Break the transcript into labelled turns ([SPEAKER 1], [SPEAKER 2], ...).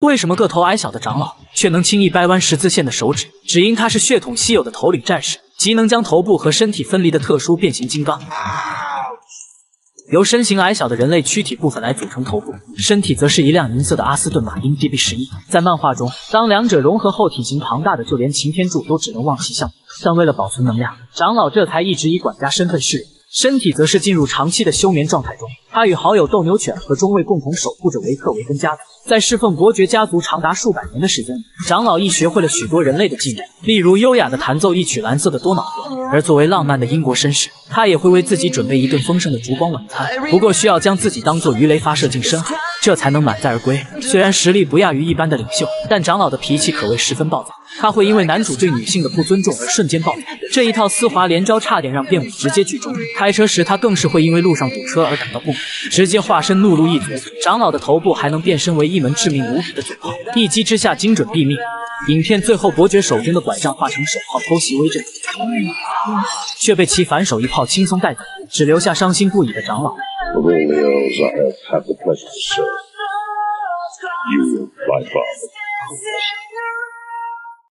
[SPEAKER 1] 为什么个头矮小的长老却能轻易掰弯十字线的手指？只因他是血统稀有的头领战士，即能将头部和身体分离的特殊变形金刚。由身形矮小的人类躯体部分来组成头部，身体则是一辆银色的阿斯顿马丁 DB 十一。在漫画中，当两者融合后，体型庞大的就连擎天柱都只能望其项背。但为了保存能量，长老这才一直以管家身份示人，身体则是进入长期的休眠状态中。他与好友斗牛犬和中尉共同守护着维克维根家族，在侍奉伯爵家族长达数百年的时间里，长老亦学会了许多人类的技能，例如优雅的弹奏一曲蓝色的多瑙河。而作为浪漫的英国绅士，他也会为自己准备一顿丰盛的烛光晚餐，不过需要将自己当做鱼雷发射进深海，这才能满载而归。虽然实力不亚于一般的领袖，但长老的脾气可谓十分暴躁。他会因为男主对女性的不尊重而瞬间暴走，这一套丝滑连招差点让卞武直接剧终。开车时，他更是会因为路上堵车而感到不满，直接化身怒路一族。长老的头部还能变身为一门致命无比的嘴炮，一击之下精准毙命。影片最后，伯爵手中的拐杖化成手炮偷袭威震，却被其反手一炮轻松带走，只留下伤心不已的长老。
[SPEAKER 2] you wake up